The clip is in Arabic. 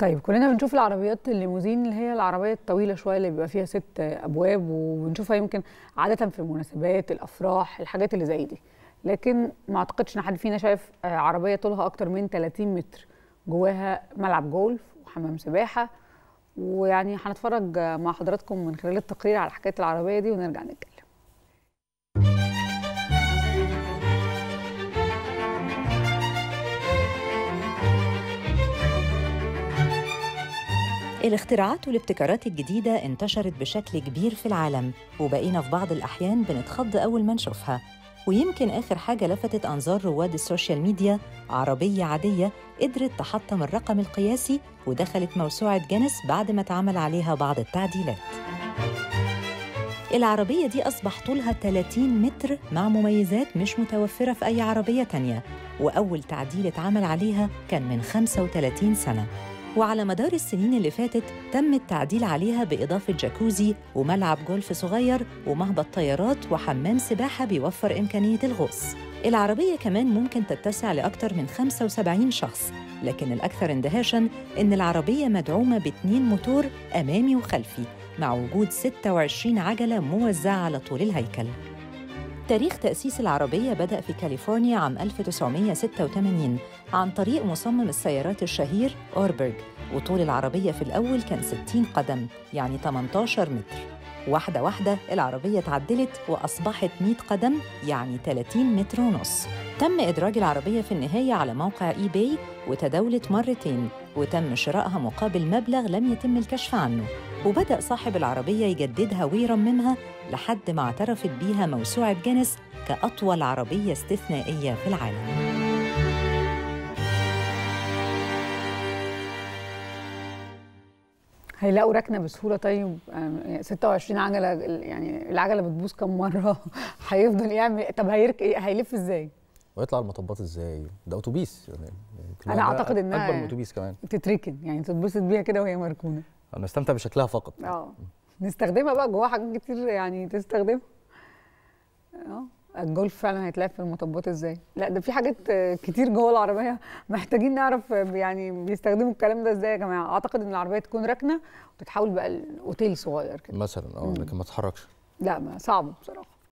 طيب كلنا بنشوف العربيات الليموزين اللي هي العربية الطويلة شوية اللي بيبقى فيها ست أبواب وبنشوفها يمكن عادة في المناسبات الأفراح الحاجات اللي زي دي. لكن ما أعتقدش إن حد فينا شايف آه، عربية طولها أكتر من 30 متر جواها ملعب جولف وحمام سباحة. ويعني هنتفرج مع حضراتكم من خلال التقرير على حكاية العربية دي ونرجع نتكلم. الاختراعات والابتكارات الجديدة انتشرت بشكل كبير في العالم وبقينا في بعض الأحيان بنتخض أول ما نشوفها. ويمكن آخر حاجة لفتت أنظار رواد ال social media عربية عادية قدرت تحطم الرقم القياسي ودخلت موسوعة جينيس بعد ما اتعمل عليها بعض التعديلات. العربية دي أصبح طولها 30 متر مع مميزات مش متوفرة في أي عربية تانية وأول تعديل اتعمل عليها كان من 35 سنة. وعلى مدار السنين اللي فاتت تم التعديل عليها بإضافة جاكوزي وملعب جولف صغير ومهبط طيارات وحمام سباحة بيوفر إمكانية الغوص. العربية كمان ممكن تتسع لأكثر من 75 شخص لكن الأكثر اندهاشاً إن العربية مدعومة باتنين موتور أمامي وخلفي مع وجود 26 عجلة موزعة على طول الهيكل. تاريخ تأسيس العربية بدأ في كاليفورنيا عام 1986 عن طريق مصمم السيارات الشهير أوربرج وطول العربية في الأول كان 60 قدم يعني 18 متر. واحدة واحدة العربية اتعدلت وأصبحت 100 قدم يعني 30 متر ونص. تم إدراج العربية في النهاية على موقع إي باي وتداولت مرتين وتم شرائها مقابل مبلغ لم يتم الكشف عنه. وبدأ صاحب العربية يجددها ويرممها لحد ما اعترفت بيها موسوعة جينيس كأطول عربية استثنائية في العالم. هيلاقوا ركنة بسهولة. طيب آه، 26 عجلة يعني العجلة بتبوظ كم مرة؟ هيفضل يعمل طب هيرك هيلف إزاي؟ ويطلع المطبات إزاي؟ ده أتوبيس. يعني أنا ده أعتقد إنها- أكبر من أتوبيس كمان. تتركن يعني تتبسط بيها كده وهي مركونة. أنا استمتع بشكلها فقط. آه. نستخدمها بقى جواها حاجات كتير يعني تستخدمها. الجولف فعلا هيتلعب في المطبات إزاي؟ لا ده في حاجات كتير جوه العربية. محتاجين نعرف يعني بيستخدموا الكلام ده إزاي يا جماعة؟ أعتقد إن العربية تكون راكنة وتتحول بقى لأوتيل صغير كده. مثلا آه. لكن ما تتحركش. لا ما صعب بصراحة.